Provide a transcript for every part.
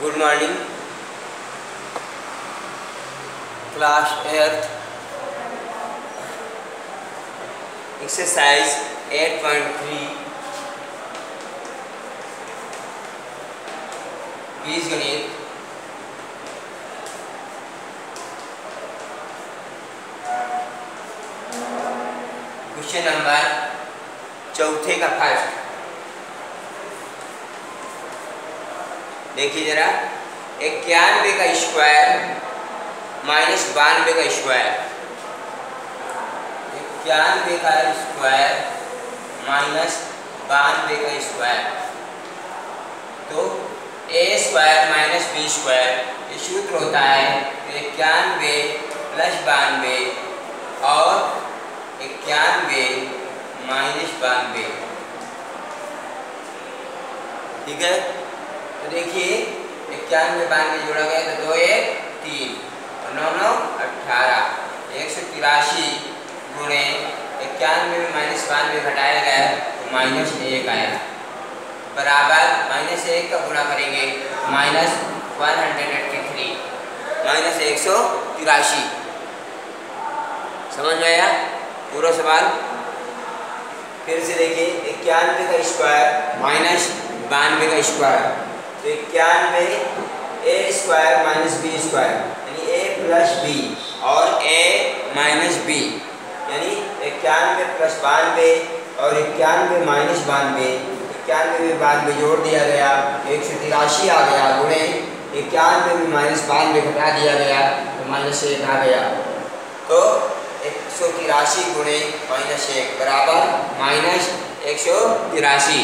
Good morning class eighth exercise 8.3 बीज गणित question number चौथे का फ़र्स्ट देखिए जरा, इक्यानवे का स्क्वायर माइनस बानवे का स्क्वायर इक्यानवे का स्क्वायर माइनस बानवे का स्क्वायर तो a square minus b square ये सूत्र होता है इक्यानवे प्लस बानवे और इक्यानवे माइनस बानवे। ठीक है? तो देखिए, इक्यानवे बानवे जोड़ा गया तो दो एक तीन। और नौ नौ अट्ठारह एक सौ तिरासी गुणे इक्यानवे में माइनस बानवे घटाया गया तो माइनस एक आया। बराबर माइनस एक का गुणा करेंगे minus one hundred eighty three minus एक सौ तिरासी। समझ में आया? पूरा सवाल? फिर से देखिए, इक्यानवे का स्क्वायर माइनस बानवे का स्क्वायर तो इक्यानवे a square minus b square यानी ए प्लस बी और ए माइनस बी यानी इक्यानवे प्लस बानवे और इक्यानवे माइनस बानवे इक्यानवे में बानवे जोड़ दिया गया, एक सौ तिरासी आ गया, गुणे इक्यानवे में माइनस बानवे घटा दिया गया तो माइनस एक आ गया। तो एक सौ तिरासी गुणे माइनस एक बराबर माइनस एक सौ तिरासी।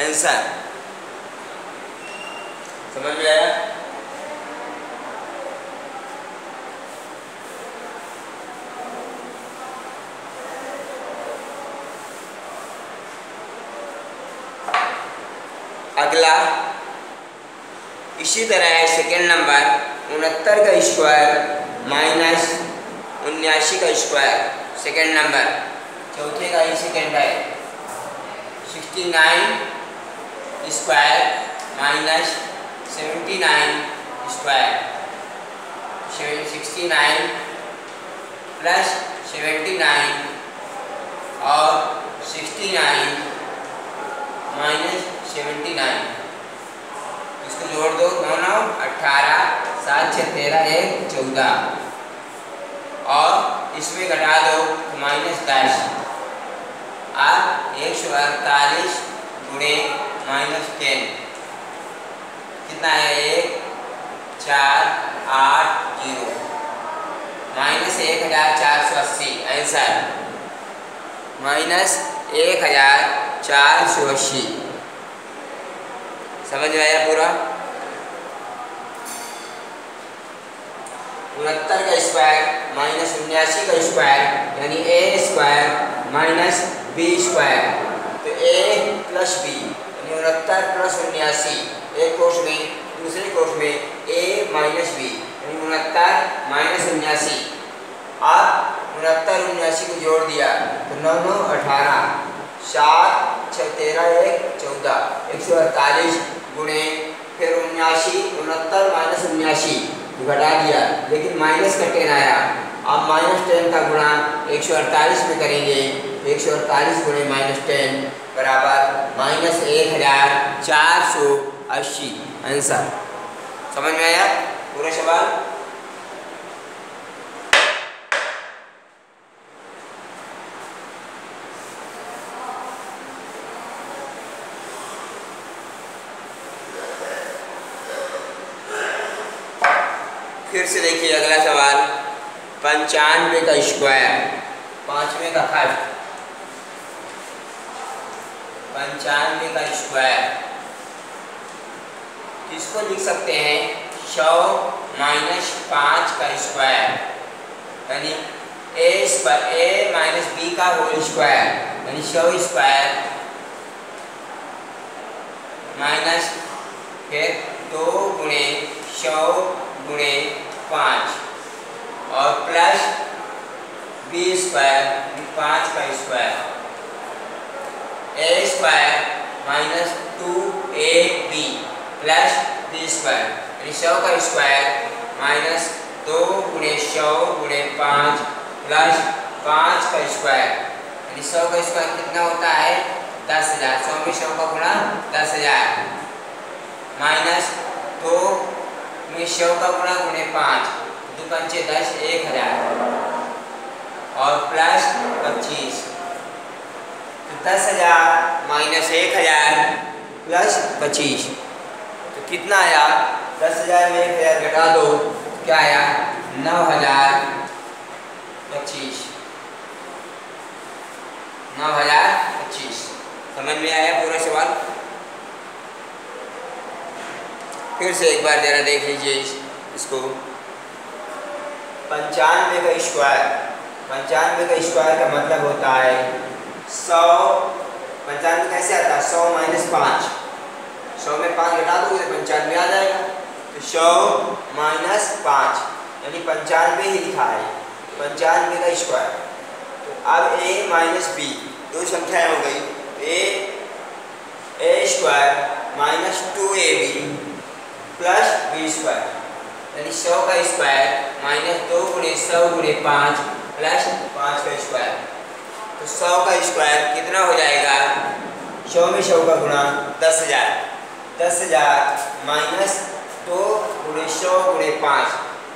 आंसर समझ में आया? अगला। इसी तरह है सेकेंड नंबर उनहत्तर का स्क्वायर माइनस उन्यासी का स्क्वायर सेकेंड नंबर चौथे का ही सेकेंड है। Sixty nine square minus seventy nine square sixty nine plus seventy nine और sixty nine minus seventy nine इसको जोड़ दो, नौ नौ अट्ठारह सात छः तेरह, एक, चौदह। और इसमें घटा दो माइनस दस। अब एक सौ अड़तालीस गुणे माइनस टेन कितना है एक चार, आठ, ज़ीरो। माइनस एक हज़ार चार सौ अस्सी। आंसर माइनस एक हज़ार चार सौ अस्सी। समझ में आया पूरा? उनहत्तर का स्क्वायर माइनस उन्यासी का स्क्वायर यानी a square minus b square तो ए प्लस बी यानी उनहत्तर प्लस उन्यासी। एक कोर्स में, दूसरे कोर्स में ए माइनस बी यानी उनहत्तर माइनस उन्यासी। आप उनहत्तर उन्यासी को जोड़ दिया तो नौ नौ अठारह। सात छः तेरह एक चौदह, एक सौ अड़तालीस गुणे, फिर उन्यासी, उनहत्तर माइनस उन्यासी घटा दिया, लेकिन माइनस का टेन आया। अब माइनस टेन का गुणा एक सौ अड़तालीस में करेंगे, एक सौ अड़तालीस गुणे माइनस टेन बराबर माइनस एक हज़ार चार सौ अस्सी आंसर समझ में आया? पूरा सवाल फिर से देखिए अगला सवाल। पंचानवे का स्क्वायर पांचवे का फ़र्स्ट पंचानवे का स्क्वायर किसको लिख सकते हैं सौ माइनस पाँच का स्क्वायर, यानी a square a minus b का होल स्क्वायर, यानी सौ स्क्वायर माइनस फिर दो गुणे सौ गुणे पाँच, और प्लस बी स्क्वायर पाँच का square. A square minus two a b. Plus b square यानी सौ का स्क्वायर माइनस दो गुणे सौ गुणे पाँच प्लस पाँच का स्क्वायर यानी सौ का स्क्वायर कितना होता है दस हज़ार सौ में सौ का गुणा दस हज़ार माइनस दो में सौ का गुणा गुणे पाँच दो पंचे दस एक हज़ार और प्लस पच्चीस दस हज़ार माइनस एक हज़ार प्लस पच्चीस तो कितना आया? दस हज़ार में एक हज़ार घटा दो। क्या आया? नौ हज़ार। पच्चीस। नौ हज़ार पच्चीस। समझ में आया पूरा सवाल? फिर से एक बार जरा देख लीजिए इसको। पंचानवे का स्क्वायर पंचानवे का स्क्वायर का मतलब होता है सौ। पंचानवे कैसे आता है? सौ माइनस पाँच। सौ में पाँच घटा दोगे तो पंचानवे आ जाएगा। तो सौ माइनस पाँच, यानी पंचानवे ही लिखा है। पंचानवे का स्क्वायर। तो अब ए माइनस बी दो संख्याएँ हो गई। A a square minus two a b plus b square. यानी सौ का स्क्वायर माइनस दो गुणे सौ गुणे पाँच प्लस पाँच का स्क्वायर। तो सौ का स्क्वायर कितना हो जाएगा? सौ में सौ का गुणा दस हज़ार। दस हज़ार माइनस दो गुणे सौ गुणे पाँच।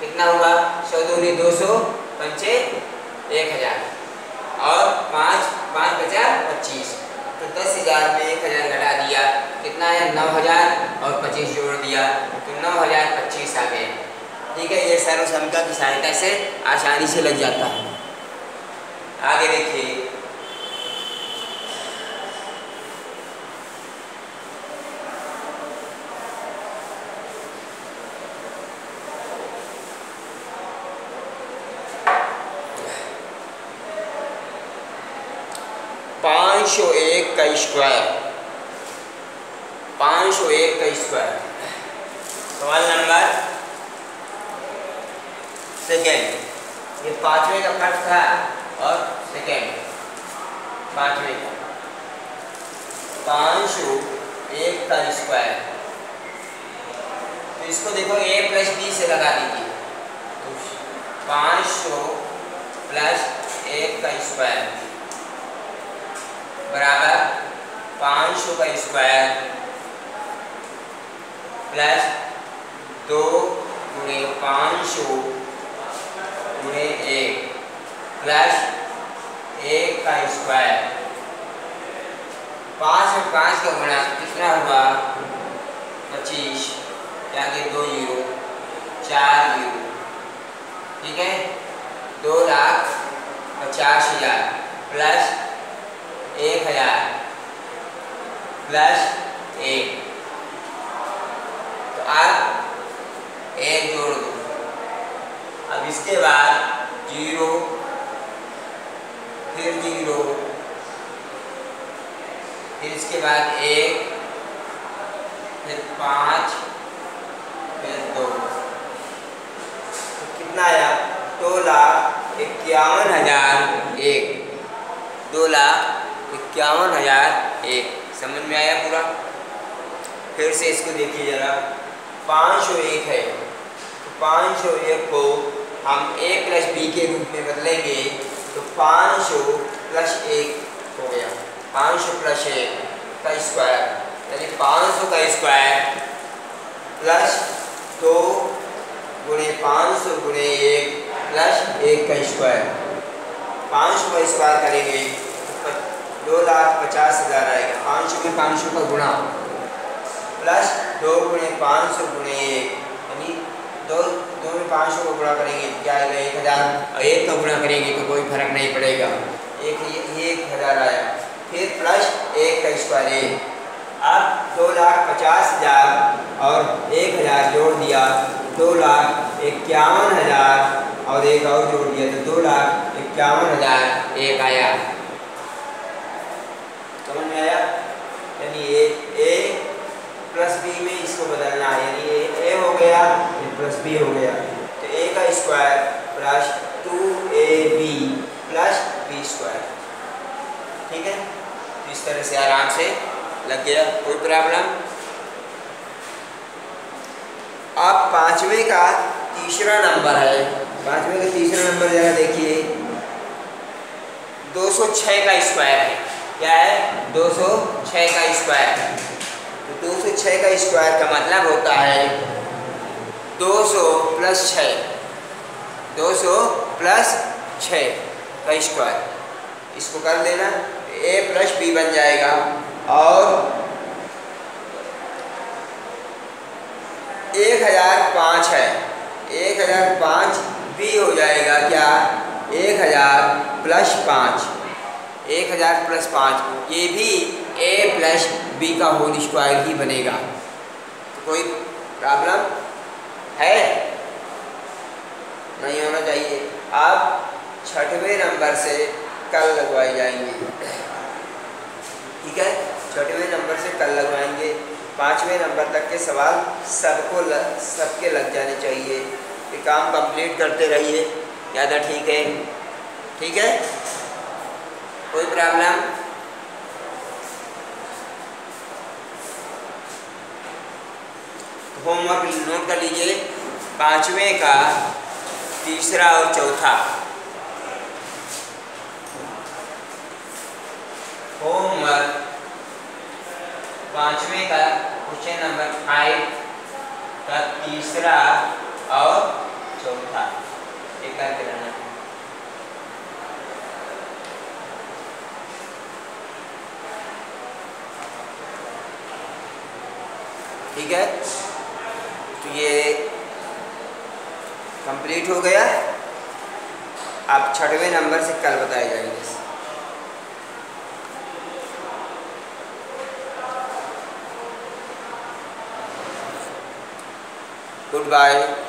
कितना हुआ सौ दो दो सौ पंचे एक हज़ार। और पाँच पाँच हज़ार पच्चीस। तो दस हज़ार में एक हज़ार घटा दिया। कितना है? नौ हज़ार और पच्चीस जोड़ दिया। तो नौ हज़ार पच्चीस आ गए। ठीक है, ये सर्वसमिका की सहायता से आसानी से लग जाता है। आगे देखिए पाँच सौ एक का स्क्वायर पाँच सौ एक का स्क्वायर सवाल नंबर सेकेंड ये पांचवे का फ़र्स्ट था और सेकेंड पांचवे का। पाँच सौ एक का स्क्वायर तो इसको देखो ए प्लस बी से लगा दीजिए। तो पाँच सौ प्लस एक का स्क्वायर बराबर पाँच सौ का स्क्वायर प्लस दो गुणे पाँच सौ गुणे एक प्लस एक का स्क्वायर। पाँच और पाँच का गुणा कितना हुआ? पच्चीस आगे दो ज़ीरो, चार ज़ीरो। ठीक है? दो लाख पचास हज़ार प्लस एक हज़ार। प्लस एक। तो आप एक जोड़ दो। अब इसके बाद ज़ीरो, फिर ज़ीरो, फिर इसके बाद एक, फिर पाँच, फिर दो। तो कितना आया? दो लाख इक्यावन हज़ार एक। दो लाख इक्यावन हज़ार एक। समझ में आया पूरा? फिर से इसको देखिए ज़रा। पाँच सौ एक है। तो पाँच सौ एक को हम ए प्लस बी के रूप में बदलेंगे तो पाँच सौ प्लस एक हो गया। पाँच सौ प्लस एक का स्क्वायर यानी पाँच सौ का स्क्वायर प्लस दो गुणे पाँच सौ गुणे एक प्लस एक का स्क्वायर पाँच सौ का स्क्वायर करेंगे। दो लाख पचास हज़ार आएगा। पाँच सौ में पाँच सौ का गुणा। प्लस दो गुणे पाँच सौ गुणे एक। यानी दो दो में पाँच सौ का गुणा करेंगे क्या आएगा? एक हज़ार। और एक का गुणा करेंगे तो कोई फ़र्क नहीं पड़ेगा। एक ये एक हज़ार आया। फिर प्लस एक का स्क्वायर एक। अब दो लाख पचास हज़ार और एक हज़ार जोड़ दिया। दो लाख इक्यावन हज़ार और एक और जोड़ दिया तो दो लाख इक्यावन हज़ार। एक आया समझ में आया यानी ए ए प्लस बी में इसको बदलना है। यानी ए ए हो गया ये प्लस बी हो गया। तो ए का square plus two a b plus b square. ठीक है? तो इस तरह से आराम से लग गया, कोई प्रॉब्लम। अब पाँचवें का तीसरा नंबर है। पाँचवें का तीसरा नंबर जरा देखिए। 206 का स्क्वायर है। क्या है? 206 का स्क्वायर। तो 206 का स्क्वायर का मतलब होता है 200 प्लस छः 200 प्लस छः का स्क्वायर इसको कर देना ए प्लस बी बन जाएगा। और एक हज़ार पाँच है। एक हज़ार पाँच बी हो जाएगा क्या? एक हज़ार प्लस पाँच। एक हज़ार प्लस पाँच। ये भी ए प्लस बी का होल स्क्वायर ही बनेगा। तो कोई प्रॉब्लम है? नहीं होना चाहिए। आप छठवें नंबर से कल लगवाए जाएँगे। ठीक है? छठवें नंबर से कल लगवाएँगे। पाँचवें नंबर तक के सवाल सबको लग, सबके लग जाने चाहिए। ये काम कंप्लीट करते रहिए। ज़्यादा ठीक है? ठीक है? कोई प्रॉब्लम होमवर्क नोट कर लीजिए। पाँचवें का तीसरा और चौथा। होमवर्क। पाँचवें का क्वेश्चन नंबर फाइव का तीसरा और चौथा। एक करके रहना ठीक है? तो ये कंप्लीट हो गया आप छठवें नंबर से कल बताए जाएँगे Goodbye.